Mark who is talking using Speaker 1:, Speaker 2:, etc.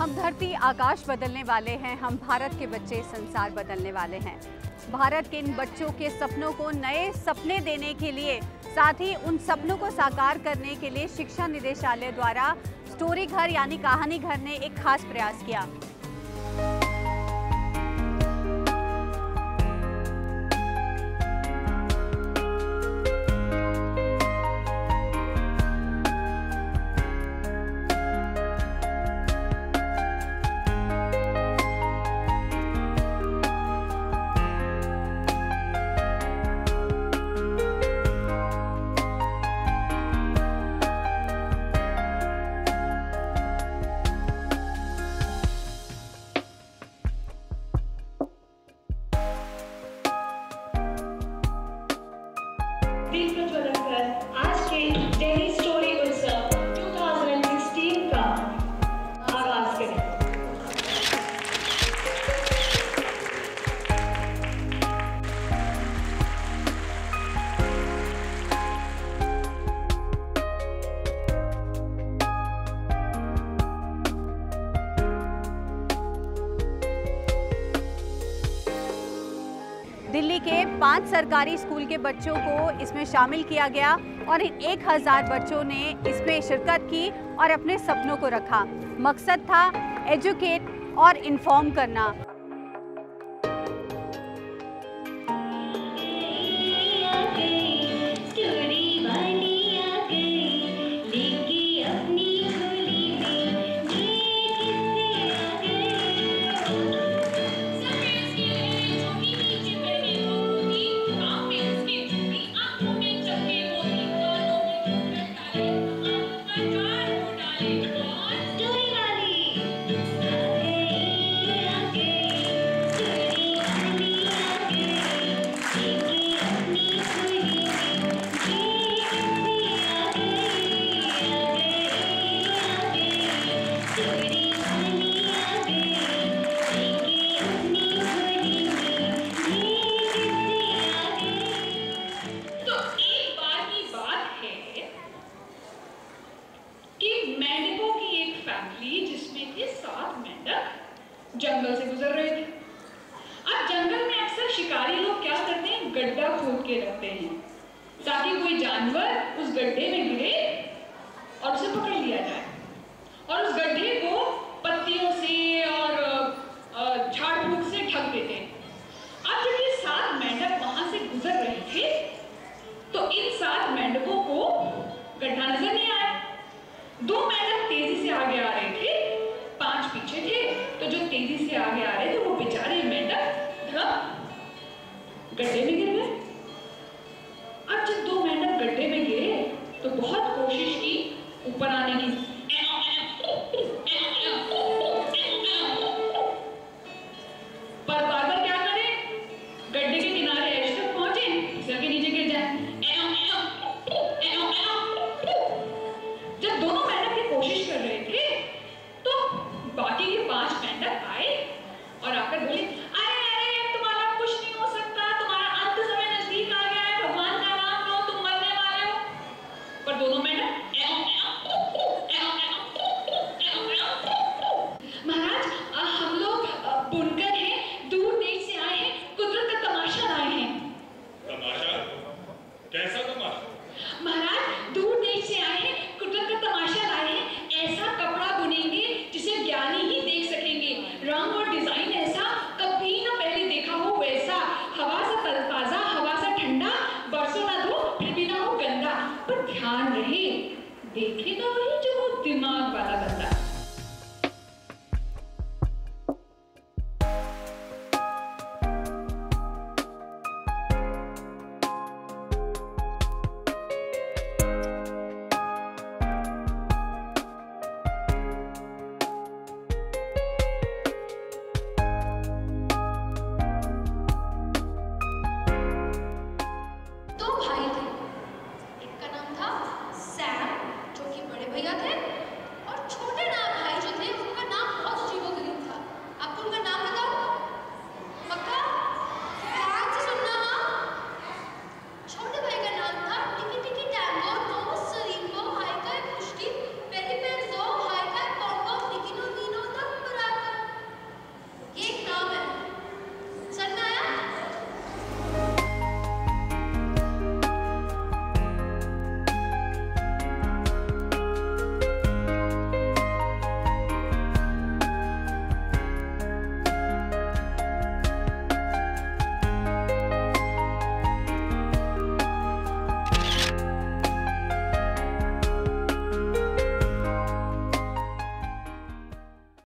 Speaker 1: हम धरती आकाश बदलने वाले हैं, हम भारत के बच्चे संसार बदलने वाले हैं। भारत के इन बच्चों के सपनों को नए सपने देने के लिए, साथ ही उन सपनों को साकार करने के लिए शिक्षा निदेशालय द्वारा स्टोरी घर यानी कहानी घर ने एक खास प्रयास किया। Please पाँच सरकारी स्कूल के बच्चों को इसमें शामिल किया गया और इन एक हज़ार बच्चों ने इसमें शिरकत की और अपने सपनों को रखा। मकसद था एजुकेट और इन्फॉर्म करना।
Speaker 2: जंगल से गुजर रहे थे। अब जंगल में अक्सर शिकारी लोग क्या करते हैं? गड्ढा खोद के रखते हैं। ताकि कोई जानवर उस गड्ढे में गिरे और उसे पकड़ लिया जाए। और उस गड्ढे को पत्तियों से और झाड़ फूक से ढक देते हैं। अब जब ये सात मेंढक वहाँ से गुजर रहे थे तो इन सात मेंढकों को गड्ढा नज़र नहीं आया। दो मेंढक गड्ढे में गिर गए। अब जब दो मेंढक गड्ढे में गिरे तो बहुत कोशिश की ऊपर आने की। ध्यान रहे देखे तो वही जो दिमाग वाला बंदा।